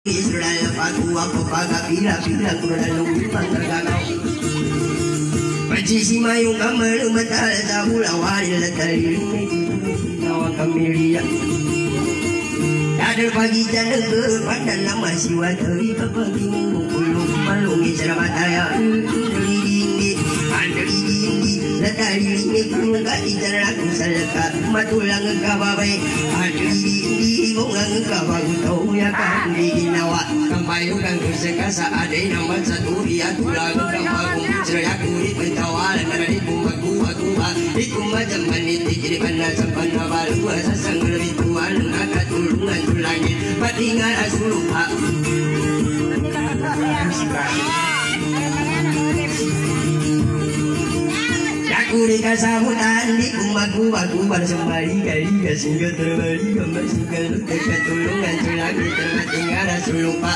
Indraya patu apa paga pira pira kura lumi patra Pachi si mayu kamaru matal tahula wari latari Nawa kamiriya Tadar pagi jana ke pandan nama siwa tari Papa kini mukulu malungi serabataya Andri dindi Andri dindi Kati jalan aku salaka Matulang kababai Andri dindi Bungang kabagu tau ya kan di ginawa Kampayo kang kusekasa adai nama satu dia tulang kabagu Ceraya kuri pentawalan Nari bumaku aku Iku macam maniti jadi panas sampai baru Asa sang lebih tua Naka tulungan tulangin Patingan asulupa Kurika sahutan di kumbaku Aku macam bari-gari Sehingga terbari Gambar suka Dekat tolong Hancur lagi Tempat tinggal Rasul lupa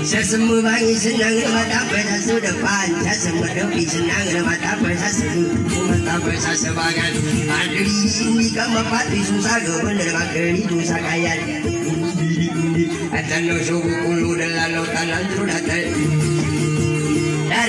saya semua bangi senang mata apa saya depan Saya semua depi senang mata apa saya suruh Lepas apa saya sebagian Ada diri undi Kamu pati susah ke Benda maka ni dosa kaya Diri undi Atau no suruh kulu Dalam no tanah Sudah tak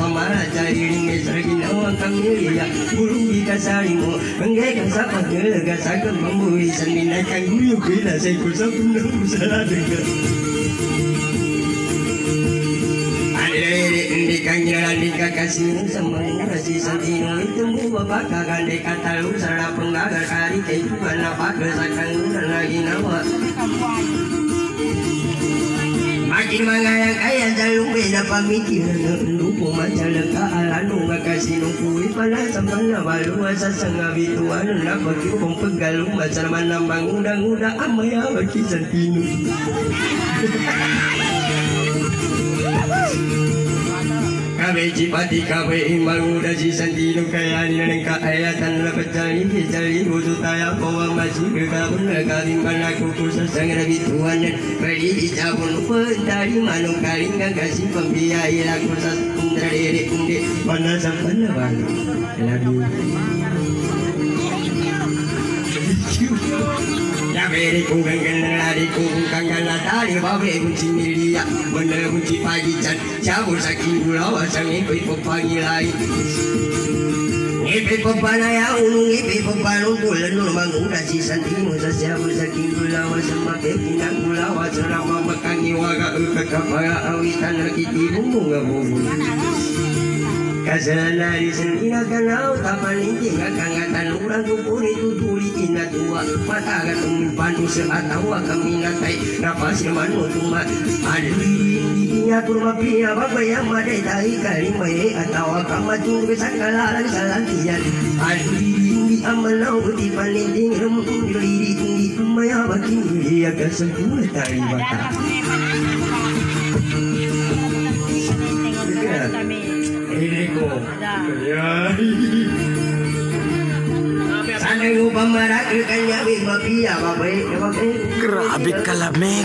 pamara cari ringgit sergi nawang kami ya. Burung di kasarimu Enggekan sapa ngelega sakit membui Sendinakan guyu kuila saya kusap pun salah dengar di kanjaran di kakasih semuanya kasih santino itu mu bapak kakak di kata lu sarap penggagal kari kehidupan apa kesakan dan lagi nawa Makin mangayang kaya jalung beda pamikiran Lupo macam leka alanu Makasih nungkui pada sampai balu Asa sangga bituan. Napa kiupong pegalu Macam mana mangudang-udang Amaya baki santino वेचि पाति का भई मरुण जी संदीनु कया निरंग का आया तन रपचानी के चली गोदु ताया पोवा मसी का बुन का दिन बना कुकुर संग रवि धुवन बड़ी इच्छा बुन पंताड़ी मानो कारिंग गसी पंबिया लाखों कुसा सुंदरे रे कुंडे बना संपन्न वाली love you Thank you. Naveri kungangalari kungangalatari babe kunchimilia Benda kunchipagijan Chabu sakimulawa sangi pipopangilai Ipi popana ya unung ipi popano bulan lumang udah si santimu sasiamu saking gulawa sama bekinang gulawa serama makangi waga uka kapara awitan lagi tibu bunga bubur Kasana di sendiri kanau tapan ini kangatan urang kupuri tuturi ina tua. Mata akan umpan seatawa kami natai nafas manu tuma ada di dinya kurma pia bapa yang madai tahi kali mai atawa kama tunggu sakala salantian ada di di amalau di paling rem di di maya baki dia kesempurna tari bata Enrico. Ya. Grabe.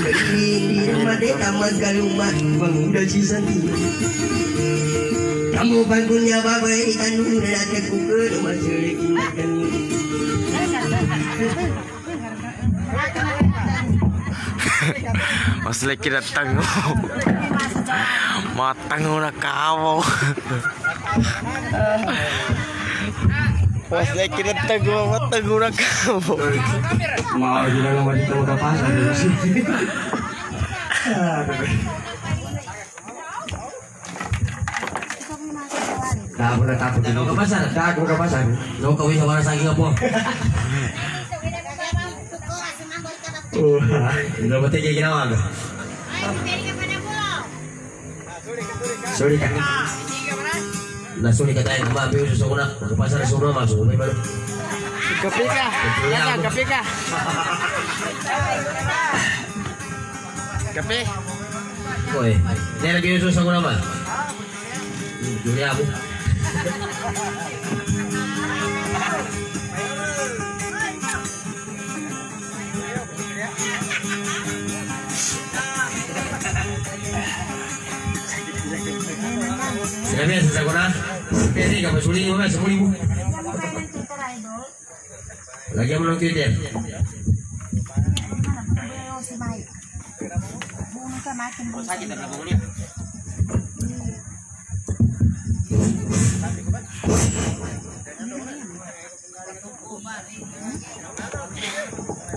Hindi naman eh tamad si Santi Kamu na natin kukur Masalikin na kami Mas lagi datang. Matang na kawaw. Mas datang matang na kawaw. Mau juga naman dito makapasan Dako na tapos dito ka pasan Dako ka pasan No kawin sa warasa nga po Hindi ba tayo ginawa ka? Sorry tayo. Kumabi yung susunod na. Nakapasa na sunod. Masuk na baru. Kape ka. Yan, kape ka. Kape. Boy. Dia lagi yung susunod naman. Julia bu. Biasa saya guna. Ini kamu suling mana semuli bu. Lagi menonton Twitter.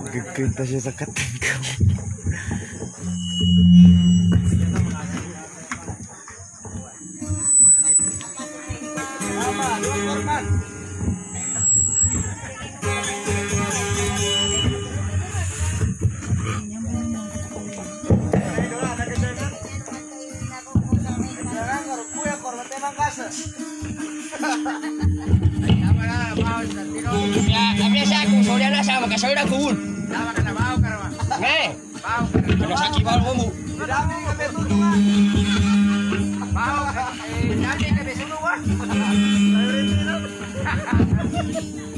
Gaganda siya sa sa ako, sorry na sa makasawi na kuhul. Eh,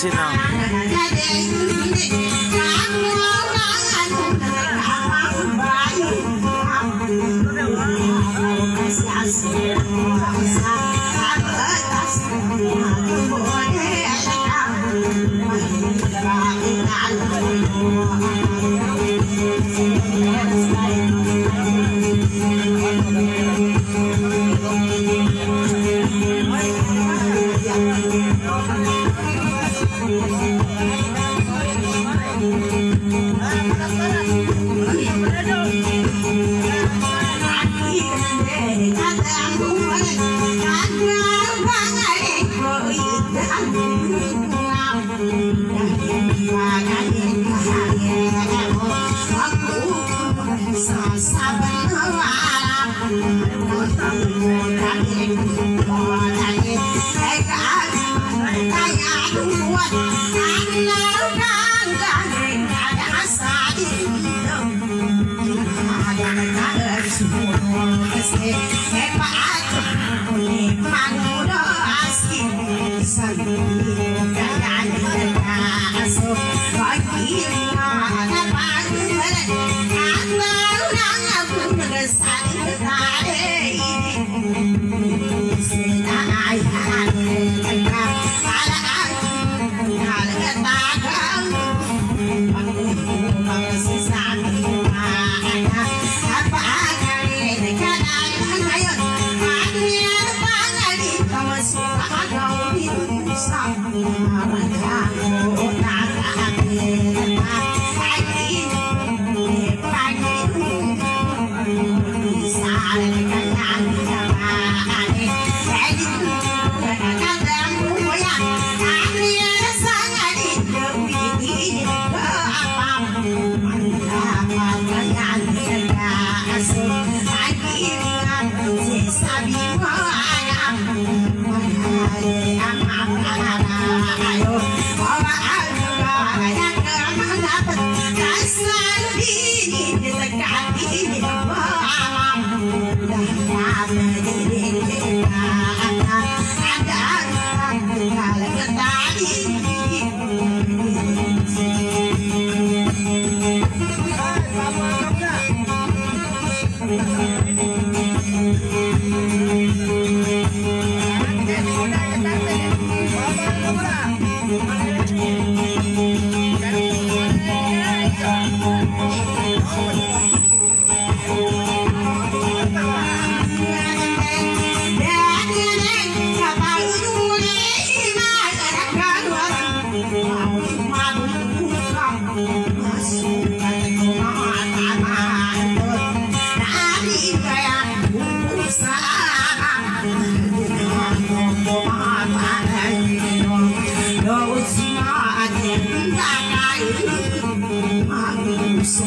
sa unboxing na. Kamu boleh gak apa-apa Panas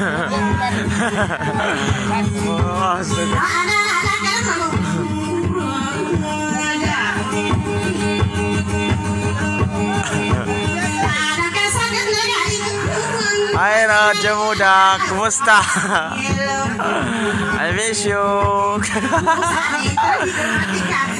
Oh, astaga. Hai Raja Muda, kumusta? I miss you.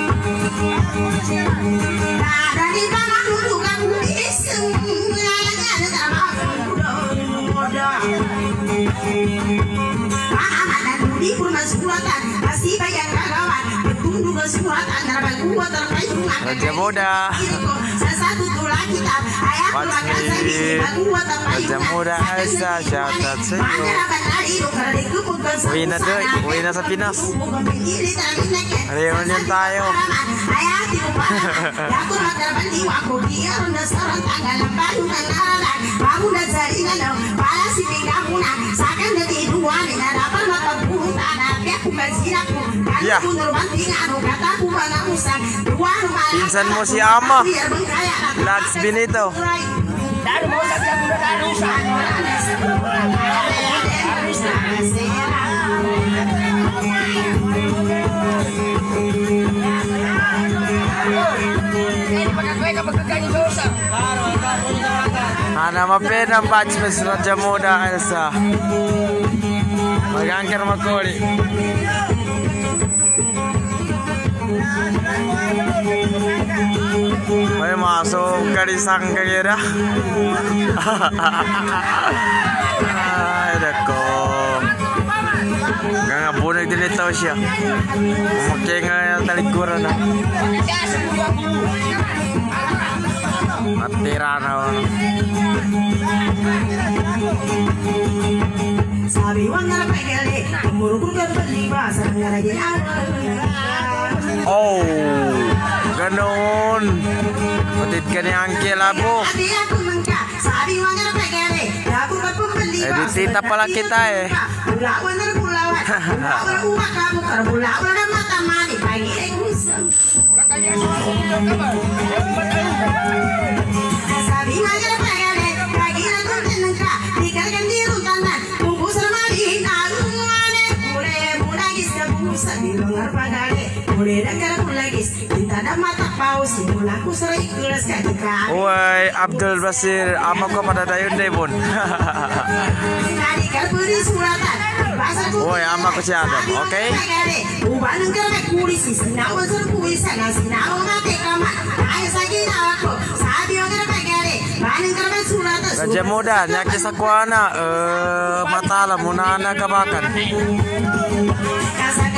Raja Muda. Raja Muda Aisyah, shout out to you. Uwi na doy, uwi na sa Pinas. Reunion tayo. Ya. Pinsan mo si Ama. Lads Benito. Ana nama pena batchmates Raja Muda Elsa. Magangker makori. May masuk karisang kagira. Ay, dako. Nga nga bunag din ito siya. Umakya nga yung talikuran na. Matira na ako. Sabi wang nga pagale, umurugol ka paliba sa nga lagi Oh, ganon. Patid ka ni Angkel Abo. Adi ako man ka, mata. Uy, Abdul Basir, ama ko pada dayon deh bun. Ko. Uy, ama ko si Adam, okay? Ubah ng ka may kuli si sinawa sa kuli sa na sinawa mate kama, ay sa ginawa ko, sabi ko na pagale, banang ka may suratan. Raja Muda, nyaki sa kuana, eh, matala muna na kabakan.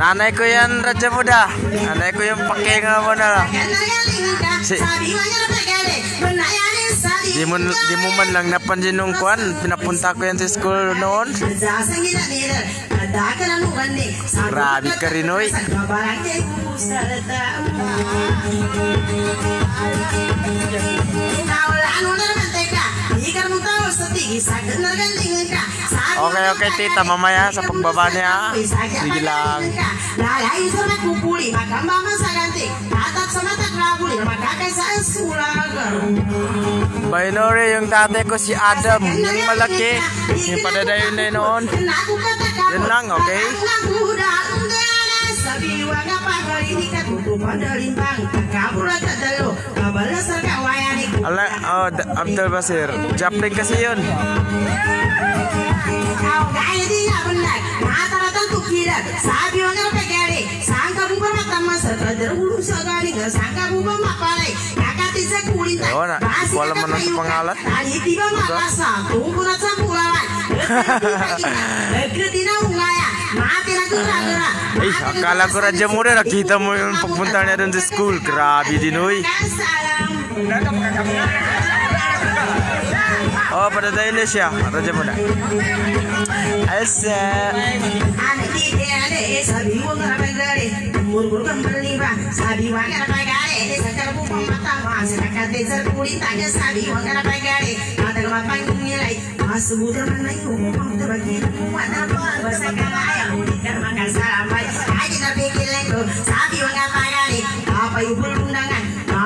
Nanay ko yan, Raja Muda. Nanay ko yung pakinga mo na. Ka, Si- Manayani sa Di mo, di mo man lang napansin nung kwan. Pinapunta ko yan sa school noon. Ka. Grabe ka rin, oy. Nawala ano na teka. Di ka mo tao sa ka. Tita, pagbaba niya. Sige lang. Binary yung tatay ko si Adam. Yung malaki. Yung padadayon na noon. Yun lang, okay? Sabi mo nga pagkari, saan ka mo ba matama sa kadarulong sa galing, saan ka mo ba mapalay, kakati sa kulinta, Ewan wala kayo ka, pangalan. Eh, akala ko Raja Muda nakita mo yung pagpunta niya doon sa school. Grabe din, uy. Oh, padadayon na siya. Raja Muda. Asa. Apa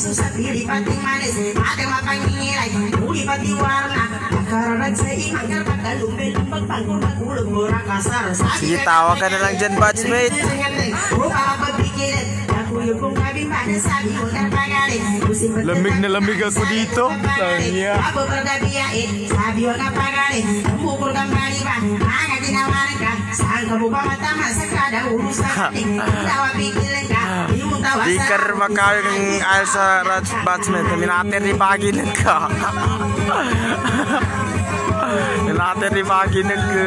Susah pilih pating manis Matang mapangingilay Uli pati warna Kararag sa imang karpag Lumbel lumbag Pagkul magulog Murang kasar ka na lang dyan, batchmate. Rupa pagpikilan Ako Lamig na lamig ako dito. Tanya. Ako pergabiyain Sabi ko karpagani Pumukul kang bali ba Mga tinawaran ka Saan kabupa mata masa kada urusan tawa pikir ka yung tawa Dikar makawin ng Elsa Raj Batsman. Minater di pagi nagka. Minater di pagi nagka.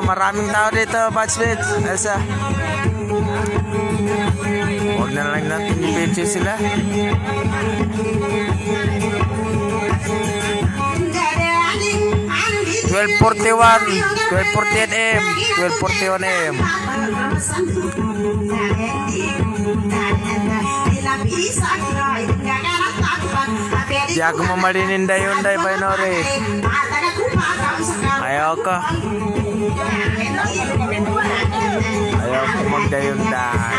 Maraming tao dito, Batchmates. Elsa. Huwag na lang natin i-picture sila. 1241, 1248 M, 1241 M. Di ako mamalinin dayunday, Bainore. Ayaw ko. Ayaw ko magdayunday.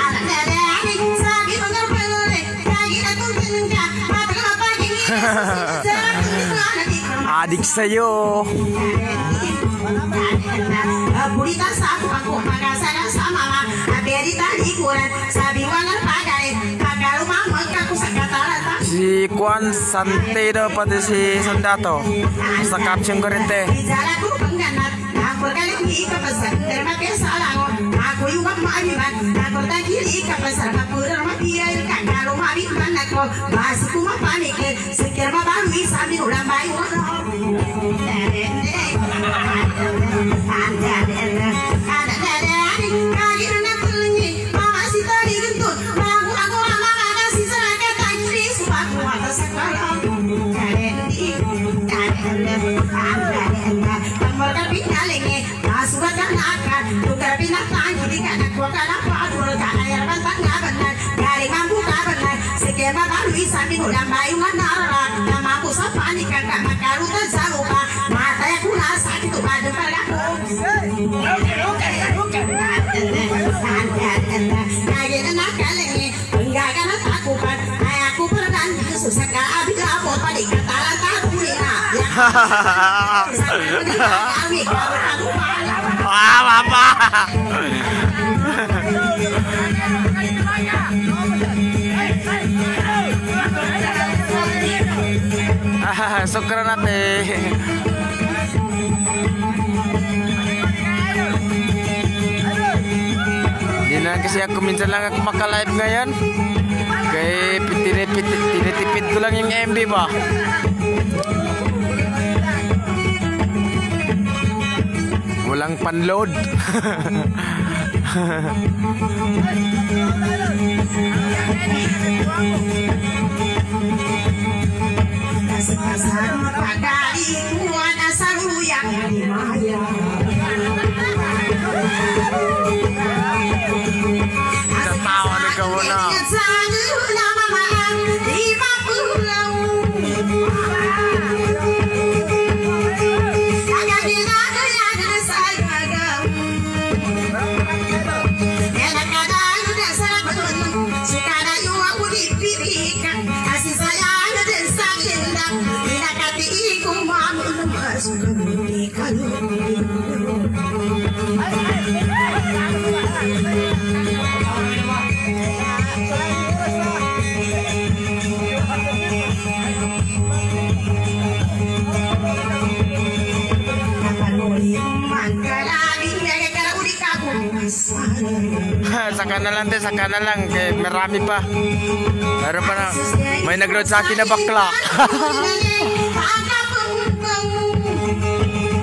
Adik sa'yo. Burita sa Si Kwan Santedo pati si Sandato. Sa caption ko rin lang bayo nga nararak Nama ko sa panik Kaka makarutan sa lupa Matay ako na sakit Upado pala ko Kaya na nakalingi Panggaga na takupan Kaya ako paradan Susah Ah, Sukran natin. Hindi na kasi ako minsan lang ako maka-live ngayon. Kaya tinipid, tinitipid ko lang yung MB ba. Walang panload. Kasar Pagaling saka na lang, te, saka na lang. Kaya marami pa. Meron pa na. May nag-road sa akin na bakla.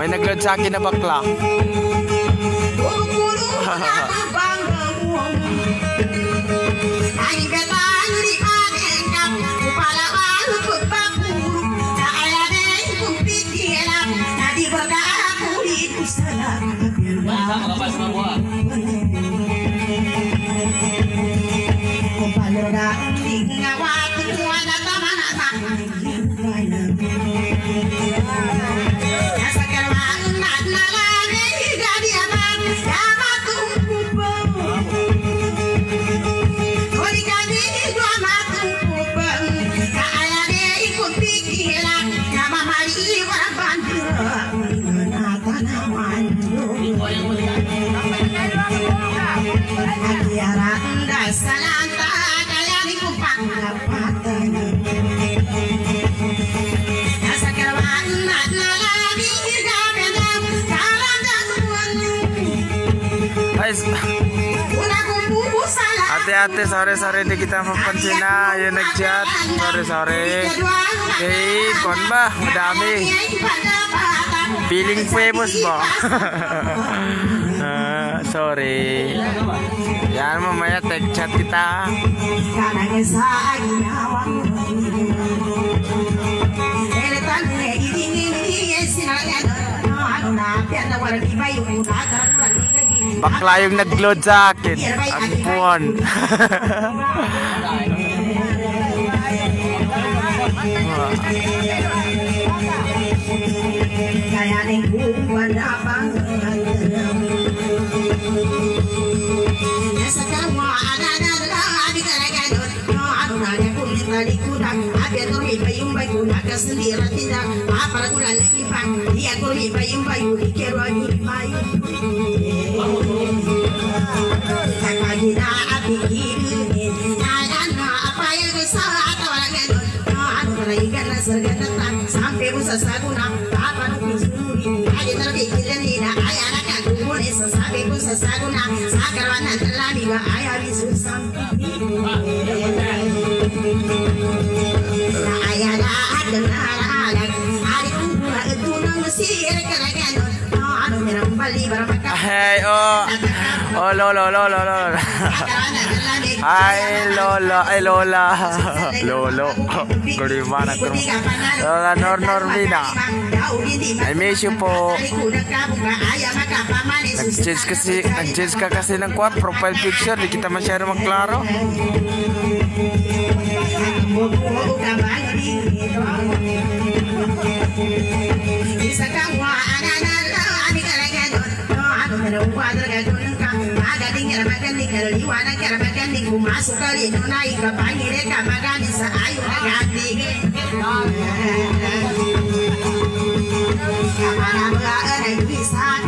May nag-load sa akin na bakla. hati-hati sore-sore ini kita mempencina ya nekjat sore-sore. Oke, kon bah, madami. Feeling famous ba? Ah, sorry. Yan mamaya tag chat kita. Bakla yung. Agpuan. Kaya ning buwan Nasa kawa ana na na abi ka na ganun No ano na ya kung tali ko na abi to mi pa yung bay ko na ka sendiri tinda pa para ko lang ipa iya ko mi pa yung bay ko kero ani mai Kakagina abi kiri na na apa yang sa atau wala ganun No ano na ikan na sargana sampai busa saguna Hey, oh. Oh, lolo, lolo, lolo. Ay, lola, ay lola. Lolo. Ko? Lola Nor Normina. I miss po. Nag-change kasi, nag-change ka kasi ng kuwan, profile picture, di kita masyado magklaro. Masuk kali itu naik ke pangire ka magani sa ayo ganti Kamana mga anay bisa Dari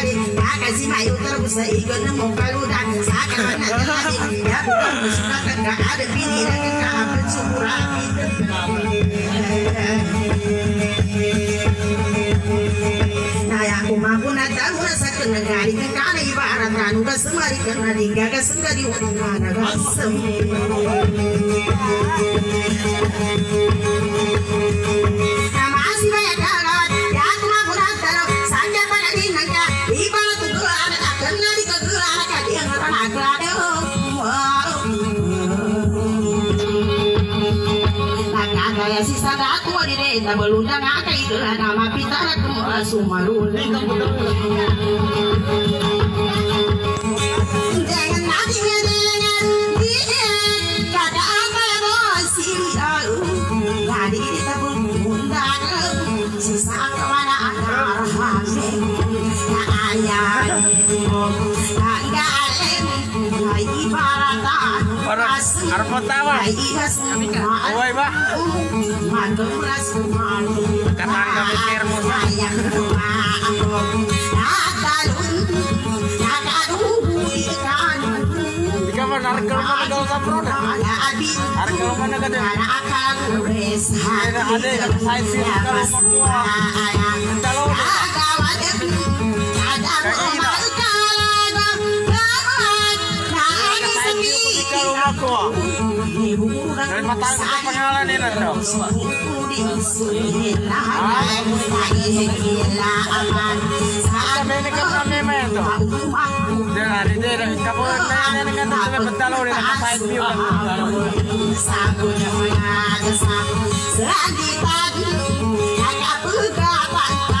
Mayu terbusa ikut nemu kaludan Sakar anak lagi Ya musuhkan Gak ada bini dan kakak apa syukurami Naya aku mampu na tahu na sa kenegari ka kana ibarat kanu ka semari kana lingga ka sengari wana ka sem Nama di renta belunda nga kay gula nama pitara ko sumarul. Jangan nanti ngedengar dia kata apa ya bos sial. Jadi kita bundang sisa ke mana akar hame. Ya ayah, ya enggak alem, ya ibaratan. Mo tawa. Uway ba? Katangga mikir mo sa Di ka ba, narikal mo na daw sa bro na. Narikal mo na ka din. Ada, ada, ada, side view ka rin makuha. Ang dalaw na. Matang ka pangalan nila no? Kami ni ka kami may ito. Dia hari dia kamu na na nga sa pagdalaw rin ka side view ka. Daduan lah pengayu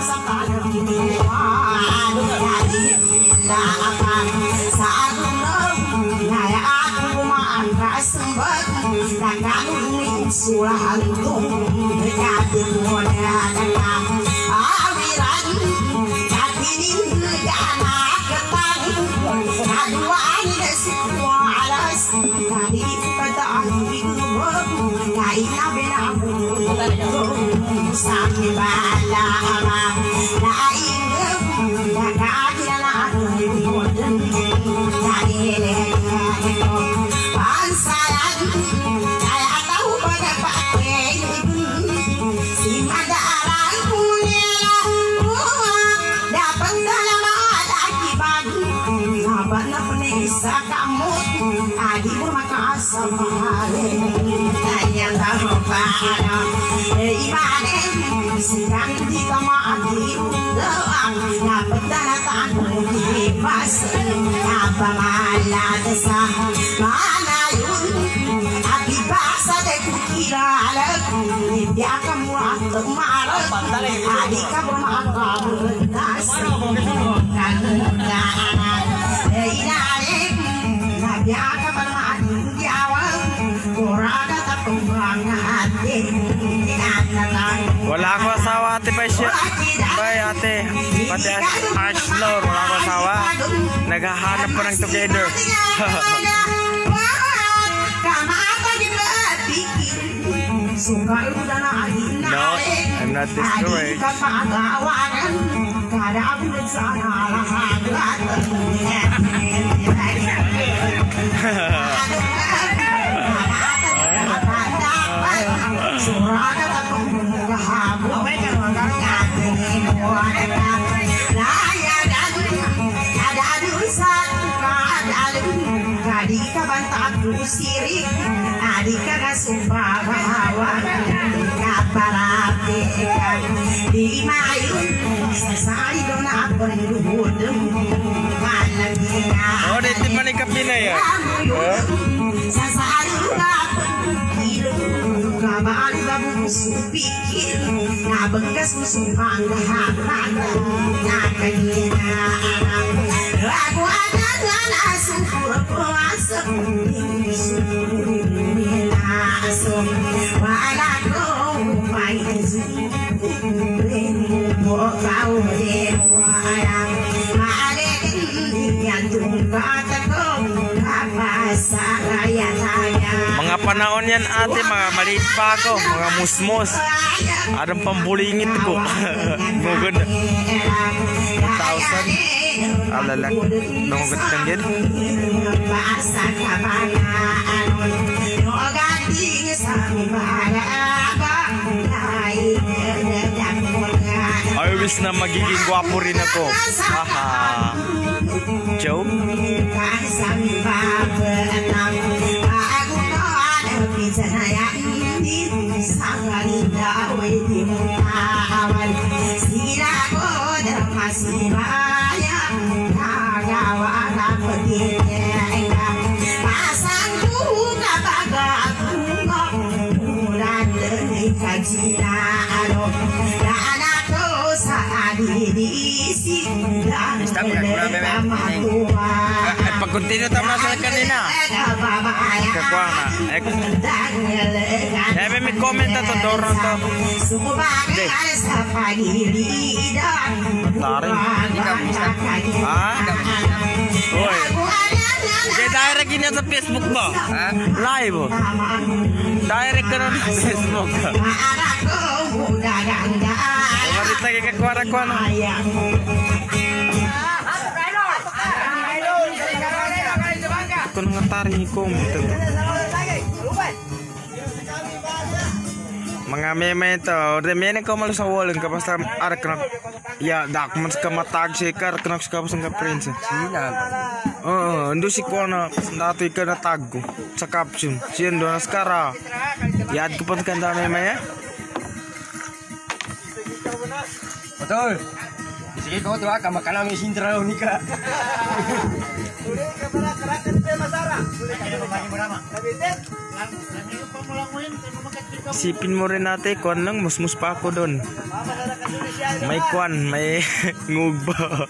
palaw niya sa Maagin daw ay Wala ako asawa ate pa siya. Bay ate. Pati Ashlor. Wala ako asawa. Naghahanap pa ng together. No, I'm not discouraged. Adik banta aku sirik Adik ka na sumbabawan Kaparapi ka Di mayun Sa sali doon ako niludum Malagi na Oh, dito pa ni kapi na yan. Oh. Sa sali doon ako Kabaan ka mo supikir Nabangkas mo sumpang lahat Nakaginaan Ako agad na nasupura ko Mga panahon yan ate, mga maliit pa ako, mga musmos. Adang pambulingit ko. Mugod. 1,000. Alalak. Nangugat kang yan. Basta kabanaan No ganting sa para ba Ay, dadak mo ka I na magiging gwapo rin ako. Haha. Joke? Stop ka, kuna, bebe. Eh, pag-continue tama sa kanina. Kakuha na. Eh, eh, may may comment na to, to. Hindi. Taring. Ah? Uy. Kaya direct yan sa Facebook mo. Ha? Live. Direct sa Facebook. Umarit lagi kakuha-kuha na. Ako nang taring ko. Mga meme ito. Orde mene ko malu sa wall ka basta ara kena ya dak man ska matag si kar kena ska basta ka prince. Sina. Oo, ando si ko na dati ka na tag ko sa caption. Siyan do na skara. Yad ko pun kanda ya. Betul. Sige ko tuwa ka makana mi sintra ni ka. Sipin mo rin natin, kuan lang, musmus pa ako doon. May kuan, may ngugba.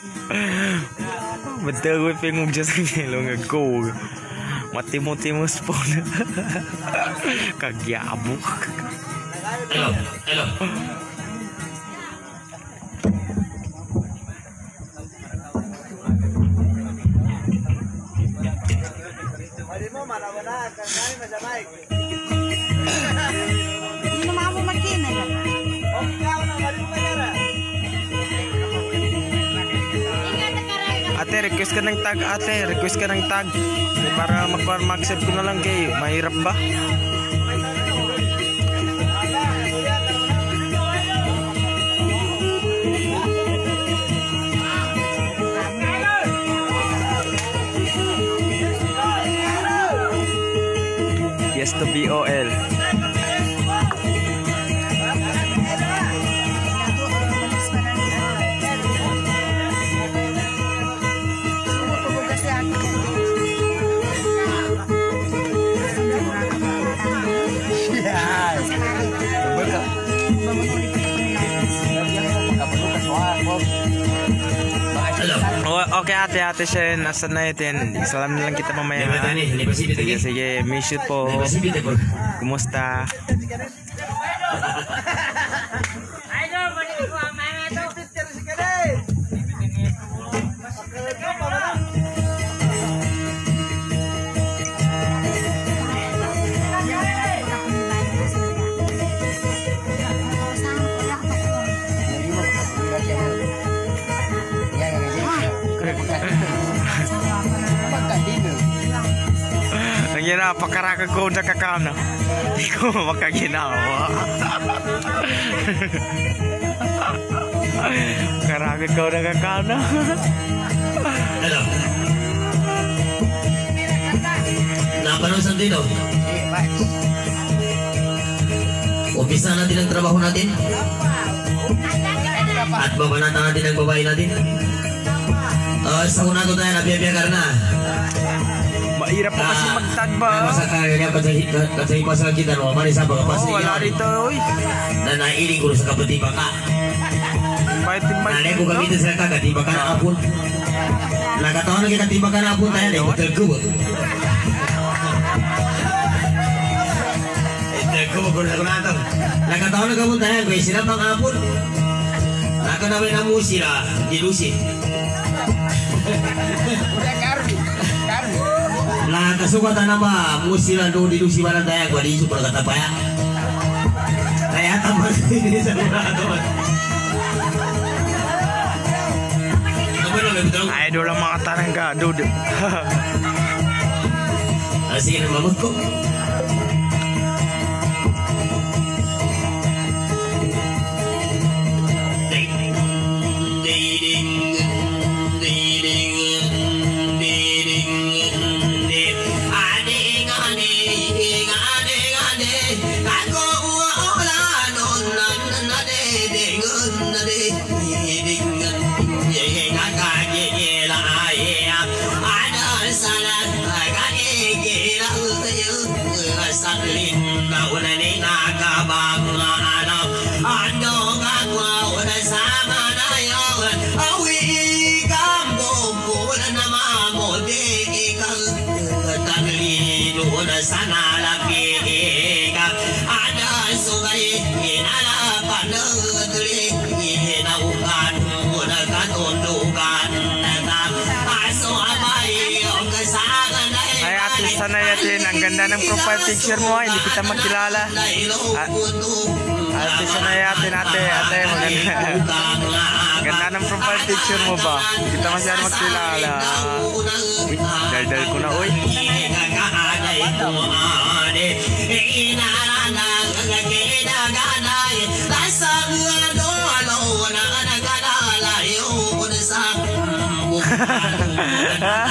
Betul gue pengug dyan sa ngelo nga go. Matimo-timos po na. Kagyabok. Hello, hello. Request ka ng tag, ate. Request ka ng tag. Para mag- mag-accept ko na lang kayo. Mahirap ba? Okay ate, ate siya. Nasa na natin. Salam na lang kita mamaya. Lima tani, lima sipit Sige, lagi. sige. Miss you po. Lima sipit ako. Kumusta? Ang gina, pakaraka ko na kakana. Hindi ko makaginawa. Karaka ko na kakana. Hello. Napanood sa dito. Umpisa natin ang trabaho natin. At babanatan natin ang babae natin. Uh, sa una ko tayo, nabiyabiya ka na. Mahirap pa kasi. Masa kaya niya kasi pasal kita no, mari sa Oh, wala rito, oy. Na nailing ko sa kapatid ka. Ko kami sa kaka, tiba ka na apun. Nakataon na kita tiba ka na apun tayo, ito ko. Ito ko na. Nakataon na kapun tayo, kaya sila pang apun. Nakanawin na dilusi. Lah kasukatan nama musila do dilusi mana tayo, gua di super kata paya. Kaya tamang ini sa mga kawan. Ano na may betul? Idol ang mga tarangga, dude. Sige na mamut ko. picture mo, ah, hindi kita magkilala. At, ah, at ah, isa na yate nate, ate, maganda. Ganda ng profile picture mo ba? Hindi kita masyado magkilala. Uy, daldal ko na, uy. Ha ha ha.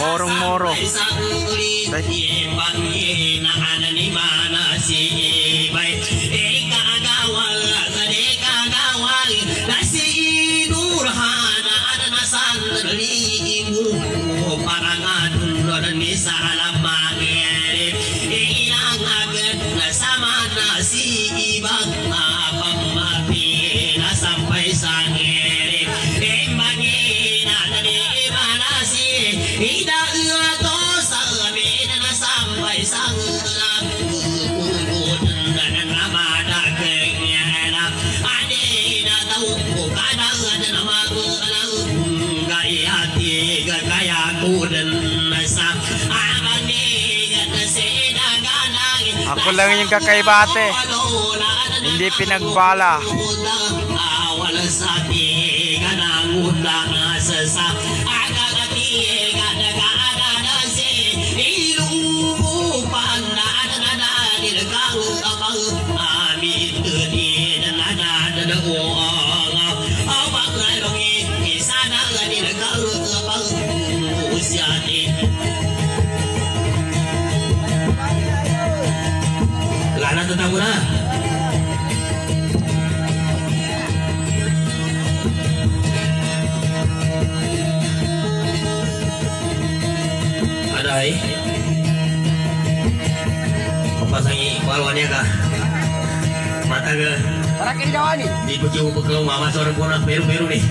Morong-moro. Right. lang yung kakaiba ate. Hindi pinagbala. Wala sa tinga ng menuju ke rumah seorang punak biru-biru nih.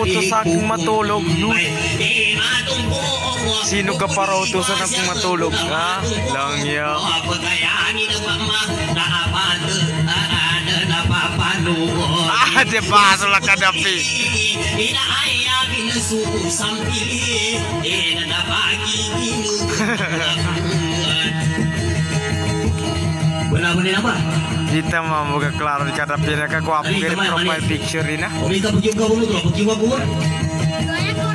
utusan kung matulog, dude? Sino ka para utusan akong matulog, ha? Lang. Ya. Ah, di ba? Sula ka dapi. Hahaha. kita mau buka kelar cara pilih ke kuap kiri profile picture ini. Omi pergi ka bulu tuh pergi ka dulu,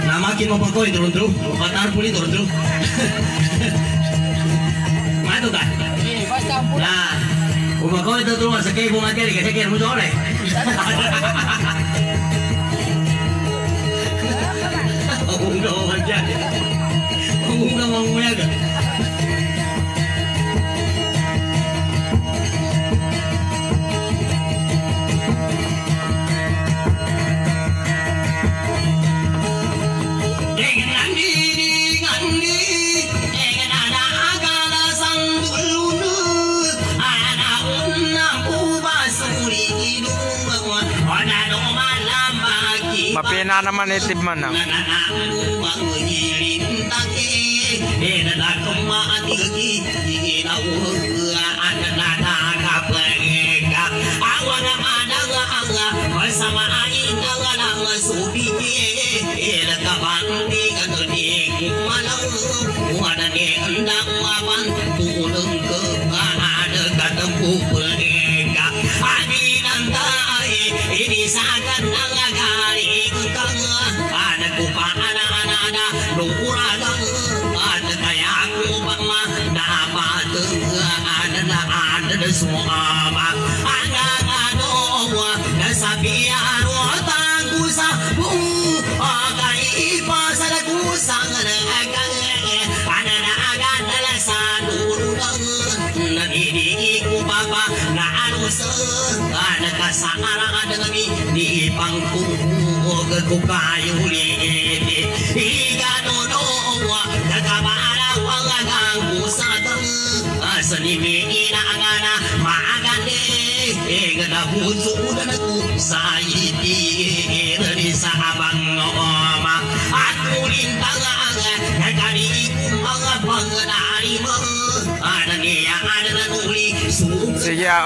nama kita mau pakai turun turun patar pulih turun turun mana tuh kan lah Uma kau itu turun sekali bunga kiri kita kiri muncul orang Oh, enggak, enggak, enggak, enggak, enggak, enggak, naman itib man. Ini goodbye.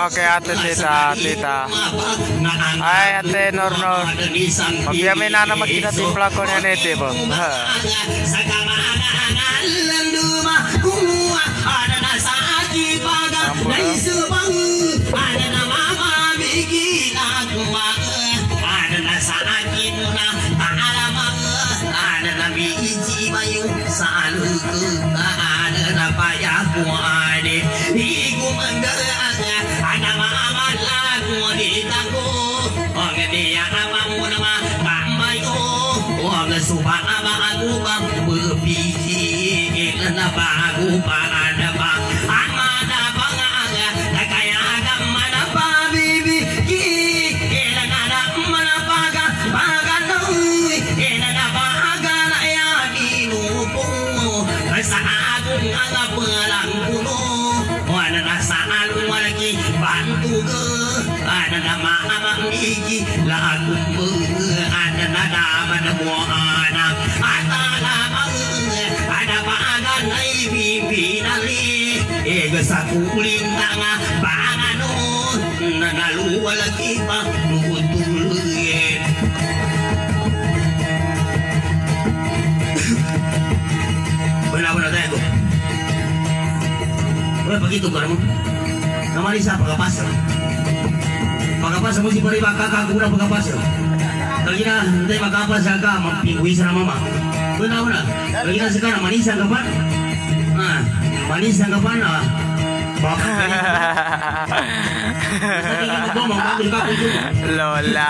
Okay ate tita, tita. Ay, ate Nor Nor. Magbiyamin na na magkinatimpla ko niya nete po. Ha. sa kamanaangan landuma kumuha ada na sa akibaga na isubang ada Begitu kamu. Namali sa pagkapasa. Pagkapasa mo si Pariba kakagura pagkapasa. Lagi na hindi magkapasa ka, mampingwi sa mama. Wala wala. Lagi na sekarang manisan ka pa. Ah, manisan ka pa na. Baka sa tingin mo ba, magbagal ka kung yun. Lola.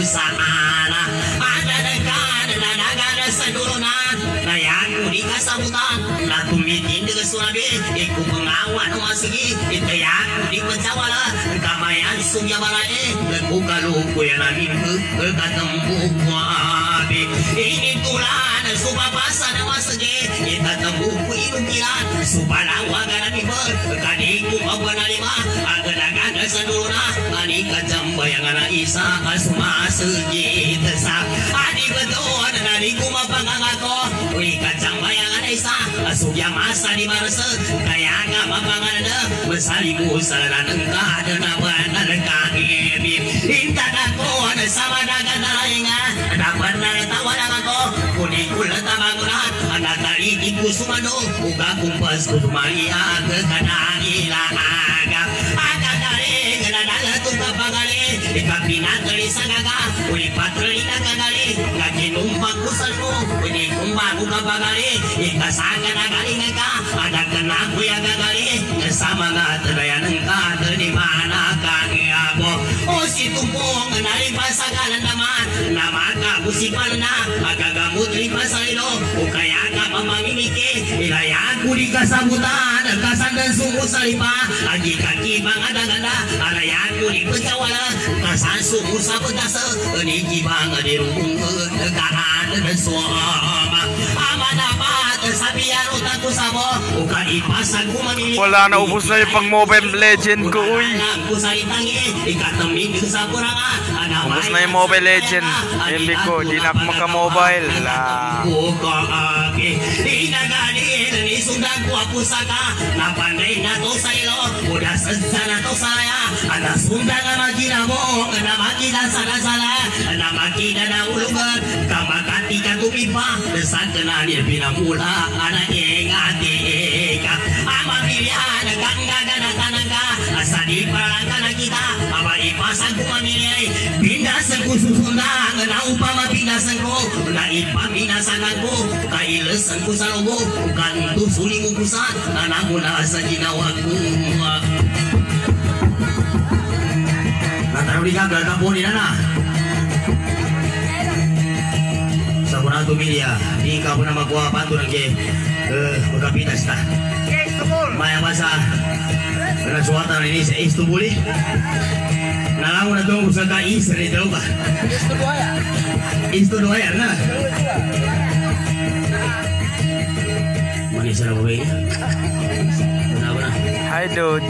kesalimu sana Ada Leku kaluku yang lagi ketemu kuabi ini tulan supapasa nama sege kita temu ku inukilan supala wagana ni ber kadiku mabana lima agadagan saduna ani kacam bayangan isa asuma sege tesa adi betul nani ku mapangangako ui isa asugya masa di marasa kaya nga mapangan na masalimu sa lanangka na nabanan kami Inta na sama na ganahinga Dapat na tawanan ako Kunin ko lang tamagunan Ang nataliti ko sumano Uga kumpas ko tumaliya Kanang ilahaga Ang nagaling Nanala itong kapagali Ikapinatali sa gaga kapagali Ikasaga na galing ka Ada kena ko yung gagali Sa mga tanayan ka Di mana kang ako O si tumpong Nalipasagalan naman Namaka kusipan na Agagamot lipasalino O kaya ka mamamimiki Ilayan ko di kasabutan Kasandan sungo sa lipa Agi kaki mga daganda Arayan ko di pagkawala Kasan sungo sa pagkasa Aniki mga Wala na, ubos na yung pang Mobile Legend ko, uy. Ubos na yung Mobile Legend. Hindi ko, di na ako maka-mobile. La. Kamakati ka tumipa Sa kananir pinamula Ana ingati ka Ama pilihan Nagkanggaga na tanangga Asa di parang ka na kita Aba ipasan ko mamilay Pinasan ko susundang Na upama pinasan ko Na ipaminasan ko Kailasan ko sa logo Kanto suling upusan Anak mo na sa ginawa ko Nataruh di gagal kampung ni Nana Sa kuna tumilia Di ka po na magkuha panto ng ke Eh, magkapitas ta Maya masa Nasuwatan ini sa? Istanbul Nalango na doon sa kais Sa daw ba Istanbul ya na Manis na benar Hi, dude.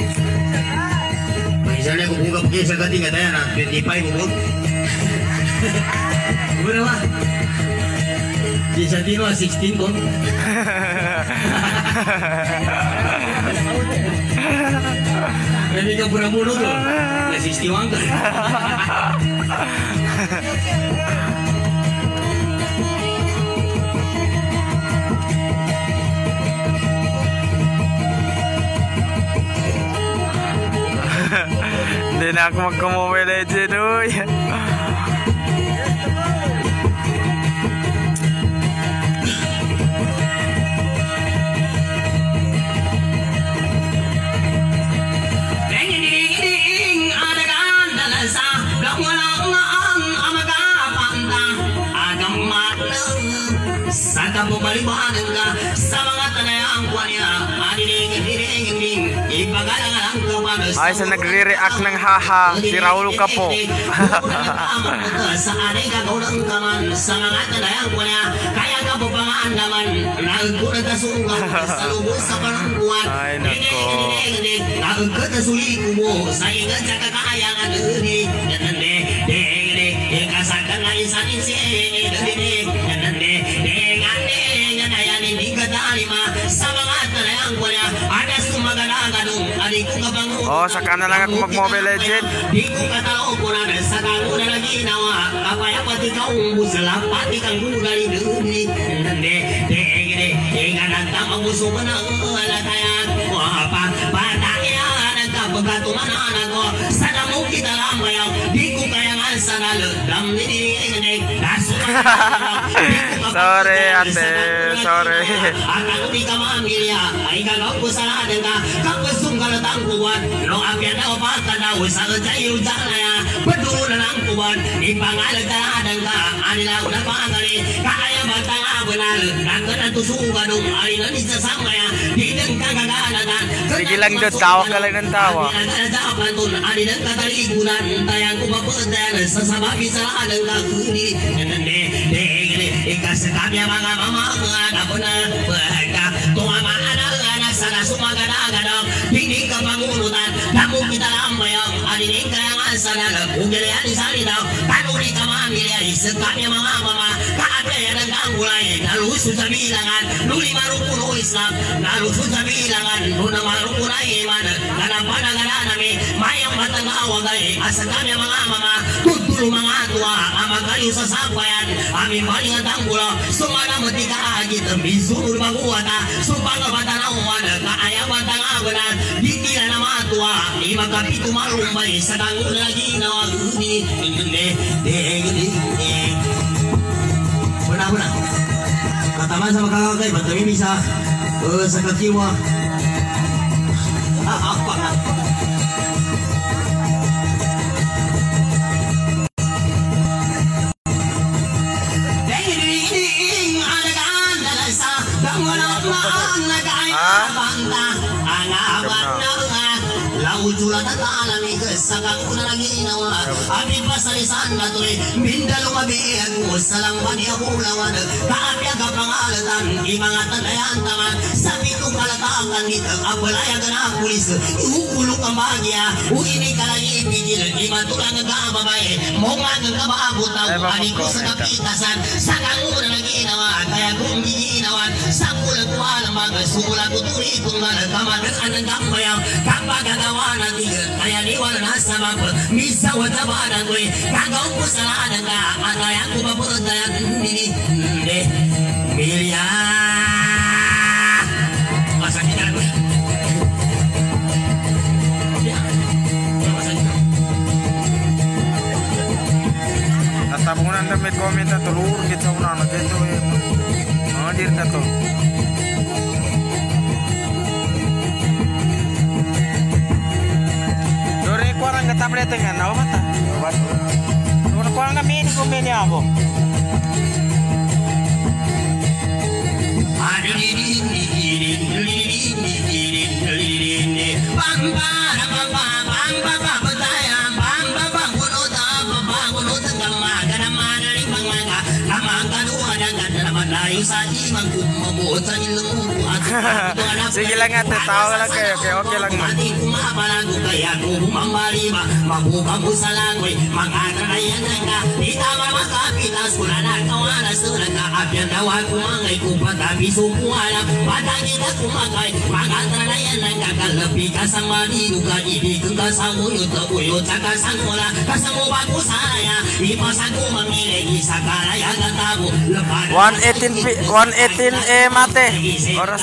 Kung sa kating kata na 25 mo Benar ba? Di sa tino 16 ko Kami ka pura mulo to Na 61 ka Hindi na ako magka-Mobile Legend, uy. Ding-ding-ding, kwanya, ipagalangan ang kapanas. Ay, sa nagre-react ng haha, si Raul ka po. sa anay kaman, kwanya, kaya ka sa sa Ay, nako. Mo sa ingat sa kakayangan Oh, saka na lang ako mag-Mobile Legend. Di ko katao ko na sa kango na lang ginawa Kapaya pati ka umbus sa lapati kang gugali duni Nanande, dengde, inganan tamang muso ko na alatayan Wapa, pataya nagkapagkatumanan ako Sa Sorry, ate. Sorry. At ako di ka mamilya Ay gagaw ko sa ladan ka Kapag sunggalatang kuwan Lo apyan na upata na Usa ka jayo jana Padulan ang kuwan Ipangalag ka ladan ka Anila ko na pangali Kaya magtangabo na Sige lang doon, tawa ka lang ng tawa. Kaya nga sa lalag, ugalian di salitaw, kanuri ka mamilya, isekap niya mga mama, kaabaya ng kanggulay, nalusod sa bilangan, nuli marupuno Islam, nalusod sa bilangan, nuna marupuno iman, nanapanagana nami, mayang batang awagay, asa kami mga mama, mga tua, amang kayo sa sabayan, aming paling at anggula, sumana matika agit, misunul maguwata, supang batanawan, kaayawan tangawanan, hindi na naman tua, di magkapito marumbay, sa tangon lagi na waguni, hindi, hindi, hindi. Wala, wala. Kataman sa makakagay, ba't kami bisa uh, sa kakiwa? Laujula tatalami kesakang una lagi nawa Abi pasalisan na tuloy Mindalo mabiag mo Salang bani ako lawan Kaapya ka pangalatan Imanga tanayan taman Sabi ko kalatakan Nita apalaya ka na pulis Iukulo ka bagya Uini ka lang ipigil Imatulang nga babae Monga nga kababutaw Ay, bakit Ani ko sa comment, kapitasan Sakang una lagi nawa Kaya kung giginawan Sakulang ko alam baga Sula ko turi kung nalagkaman Anang gambayang Kapag gagawa ng tigil Kaya niwala na sa mapot Misa wata ba na ko'y Kagaw ko sa lanan ka At kaya ko maputayan Hindi Hindi Milya Masakit ka na ko'y Masakit ka Natabunan na may comment na tulur gitu sa una na gitu eh. Mga dir to. Lang ate, tawa lang kayo. Okay, okay lang man. Mati kumapalago kaya kung mamalima Mabuka mo sa langoy Magkakanayan na ka Di tama na ka Patagi ka kumakay Magkakanayan na ka ka sa ka ka uyot Sa uyot sa kasangula Kasamo ba ko saya Ipasan ko mamili Isa karaya ka tabo 118 pi- 118 eh mate. Oras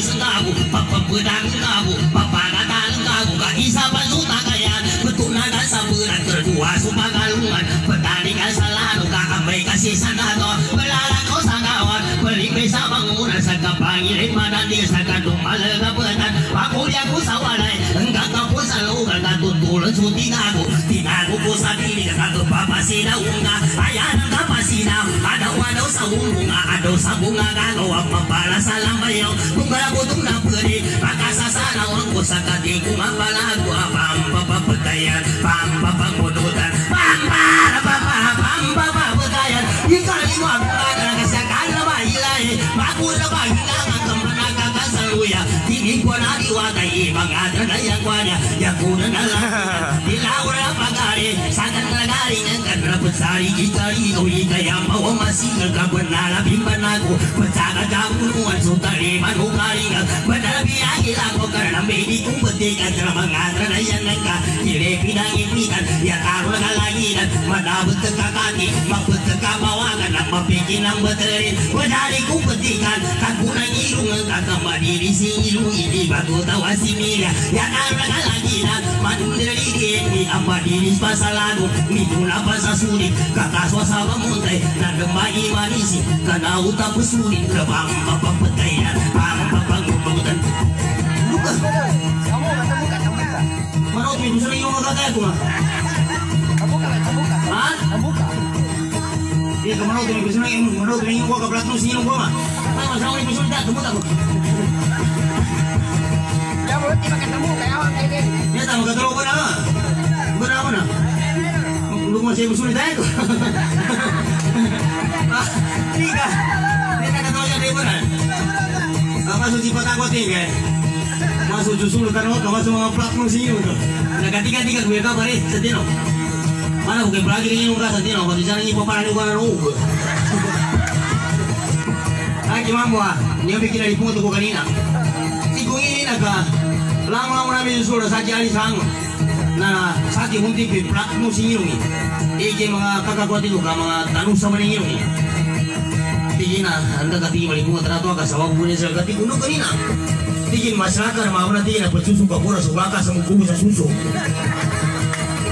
Papagatis ng kabo Papapudang ng kabo Papagatan ng kabo Kaisa pasuta kaya Betunagan sa berat Kedua supagalungan Petani ka sa lalo Kakambay kasi sa nato Malalakaw sa kawan Balik sa bangunan Sa kapangilit manandi Sa kadong malagabutan Pakulya ko sa walay Hanggang ka po sa lugar Katutulan so tinago uko sabini kaga papa sina unga ayana papa sina ada wadau saunga adau sabunga gaga wa mapala salamba yo kungala kutuna puri makasa sana wangu sakati kumapala gua pam papa petaya pam papa kodotan pam pam papa pam papa petaya ikal ilu akuraga kasakala ba ilahi makula ba hilanga kambana kaka saluya tini kwa nari wakai bangadra daya kwa ya na nalang pagari sakan nagari ng kanra sari kitari o ika yama o masinga ka banala bimbanago pasaga jamunuan sutari manukari nga banabi agila ko karena baby kung batika sa mangadra na yang nagka kilepi na ipitan ya karo na laginan madabot ka kakati maput ka bawagan ang mapikin ang batarin wadari kung batikan kagunang ilong ang kakamadiri si ilong hindi bago tawa si Mila ya karo na laginan manundirin ni ang madinis pa sa lago mitula pa sa sulit kakaswa sa mamuntay nagamay imanisi kanauta po sulit labang mapapatay na parang papangubutan Luka may gusto rin yung magkakaya ko nga Ha? Iya, ke mana tuh bisa nih, mana tuh nih gua ke belakang sini gua mah. Ah, masalah ini bisa tidak, tunggu tak. Ya bro, tiba ketemu kayak awak kayak gini. Ya tak kata mana? Mana mana? Lu masih dia itu. Ah, tiga. Dia tak kata aja dia mana? Ah, masuk di gua tiga. Masuk justru kan lo masuk mga platform sini tuh. Nagatiga-tiga gue kabar eh, sedino. Mana bukan pelagi ini sedino, kalau di sana ini paparan juga nunggu. Lagi mambo ah, niyo bikin dari punto ko kanina. Si kung ini naga, lang-lang namin yung sura sa jari sang na sa ating hunti pi plat mo si Irungi. Ike mga kakakwati ko ka mga tanong sa maning Irungi. Tigin na, anda balik mo trato ka sa wag mo sa kati kuno kanina. Tigin masyarakat na mauna tigin na pagsuso ka pura sa baka sa mungkubo sa suso.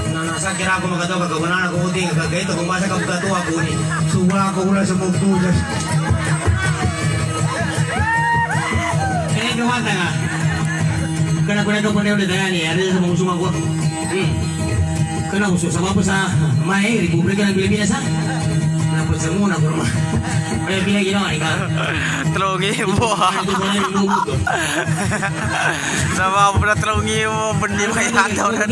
Na nasa kira ako magkataw kagawanan ako uting kagayto kung masa ka magkataw ako ni. Suwa ako wala sa mungkubo sa Kaya gawata nga. Kana kuna ka panaw na ni ada sa mga sumang ko. Hmm. Kana uso sa mga sa may Republika ng Pilipinas ha. Napot sa muna ko naman. Kaya pinaginawa ni ka. Trungi mo. Ito ko na yung lubog ko. Sama mo na trungi mo. Bendi mo kaya daw na.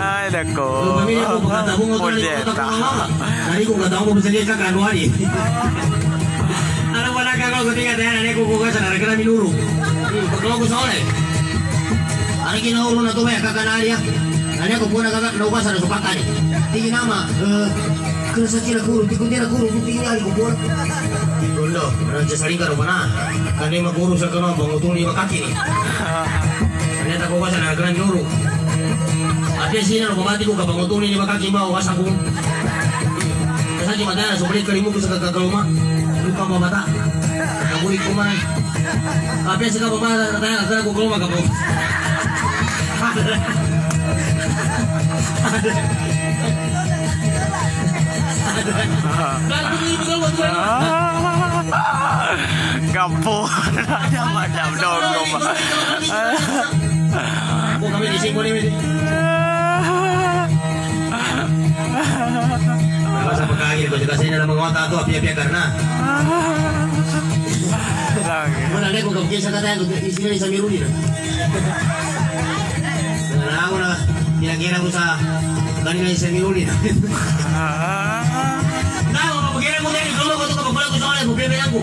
Ay, nako. Kalau kami aku kata ko mama. Dari ko katawang mo sa dia ka kanuari. Ano wala ka ko kutinga tayo na ko ko sa sa ole. Ano ginahuro na to ba kakanali ya? Ano ko po na na sa supakan. Tingin nama. Eh, kena sa kira guru, di kundi na guru, di tingin ali ko po. Gundo, nanti saling ka na. Kani maguro sa kano, bangutong lima kaki ni. Ano ta ko sa narakana minuro. Ate sina no pamati ko kabangutong lima kaki ba wasa ko. Kasi madana sobre kalimu ko sa kagagaluma. Luka mabata. Kabulik ko man. Tapi sa kapamata na tayo sa kukuluma ka Gampo. Macam dong. Ako kami di sini ni. Masa pagkain ko juga sini mga mata to apia-apia karena. Miruli na. Na ako na kinakira ko sa kanina ni sa miruli na. Na ako kapag mo din ko ko to kapag ko sa kanila problema yan ko.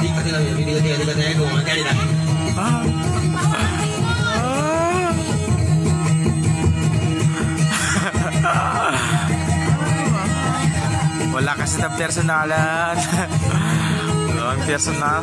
Di ka tila di ka tila di ka tila ko magkali na. Wala kasi na personalan. Wala ang personal.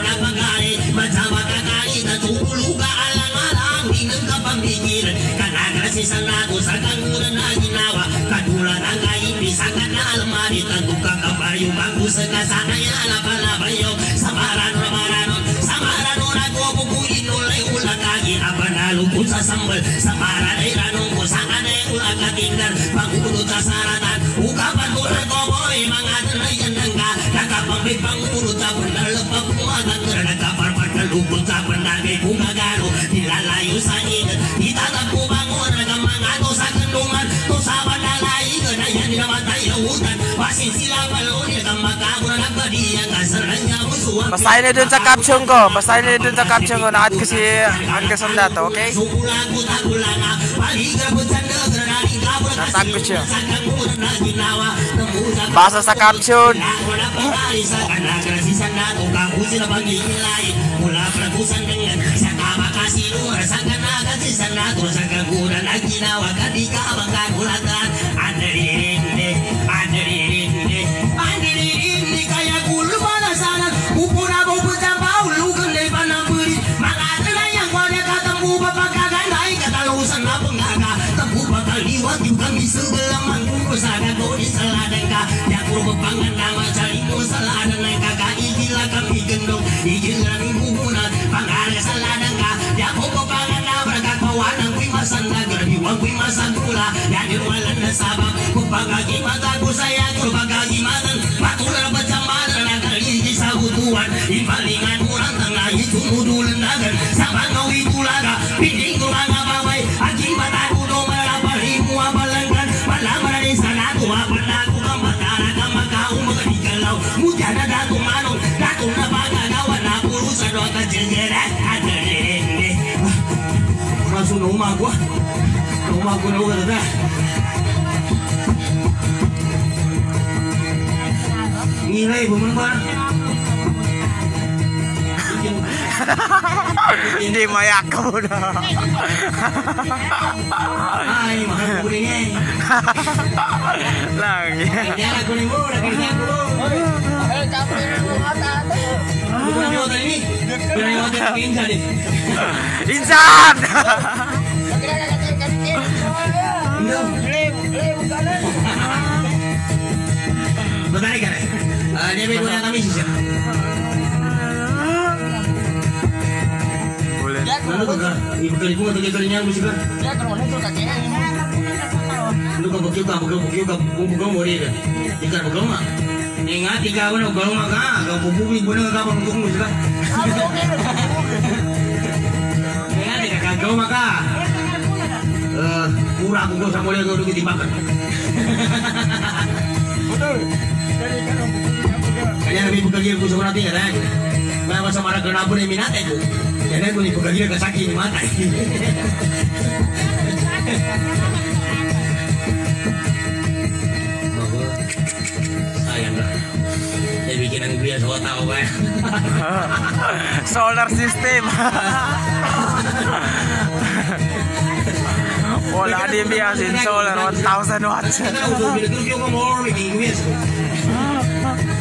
sambal Samaran ay ranong ko sa Mga tanayan ng sa niya musuhan Basahin na dun sa caption ko. Basahin na dun sa caption ko. Na-add ko si Uncle Sandato, okay? Natag ko siya. Basa sa caption. Mula pragusan dengan luar ang ginawa kadika ulatan andirinde ya puro pangan nama cari mo saladan na kakaigila kami gendong igil na minggunan pangara saladan ka ya puro pangan nama kakawanan kuy masanda grabe wag kuy masandula ya dirwalan na sabang kung pagagi matago saya kung pagagi Hindi mayakaw na. Ay, mahal ko rin eh. Lang yan. Kaya kunin mo, nagkakita ko. Ano ba yung hotel ni? Pero yung hotel ng Insan eh. Insan! Wala kami siya. Ulit. Ano ba ka? Ibigay ko, tagay niya mo siya. Ano ka bagyo ka, bagyo bagyo ka, bumbugaw mo rin. Ika bagyo ma. Ingat, ikaw na bagyo ma ka. Kau bububig mo na ka, bagyo mo siya. Ingat, ika kagaw ma ka. Eh, pura ko sa mulai ko dugit ibakan. Kanya namin pagkagir ko sa natin yan. Maya sa marag na po na minatay ko. Yan ko ni pagkagir ka sa. Sayang na. Saya bikin ang biya sa wata ko ba? Solar system. Wala din biyasin. Solar 1,000 watts.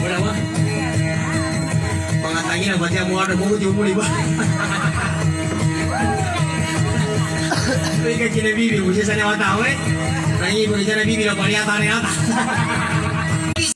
Wala ba? Mga tangin na ba't yung mga nabukot yung muli ba? Ito yung kinabibi mo siya sa niya tao eh. Nangyay mo siya nabibi na paliata na yata.